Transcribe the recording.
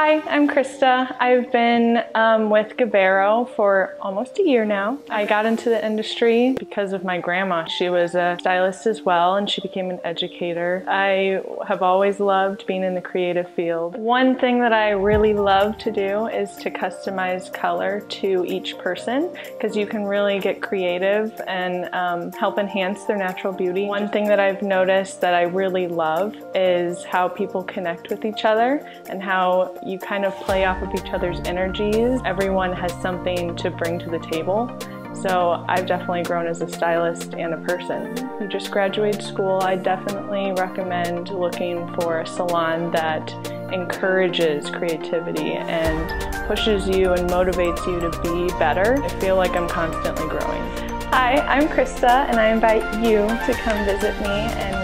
Hi, I'm Krysta. I've been um, with Govero for almost a year now. I got into the industry because of my grandma. She was a stylist as well and she became an educator. I have always loved being in the creative field. One thing that I really love to do is to customize color to each person because you can really get creative and um, help enhance their natural beauty. One thing that I've noticed that I really love is how people connect with each other and how you kind of play off of each other's energies. Everyone has something to bring to the table. So I've definitely grown as a stylist and a person. You just graduated school, I definitely recommend looking for a salon that encourages creativity and pushes you and motivates you to be better. I feel like I'm constantly growing. Hi, I'm Krysta and I invite you to come visit me and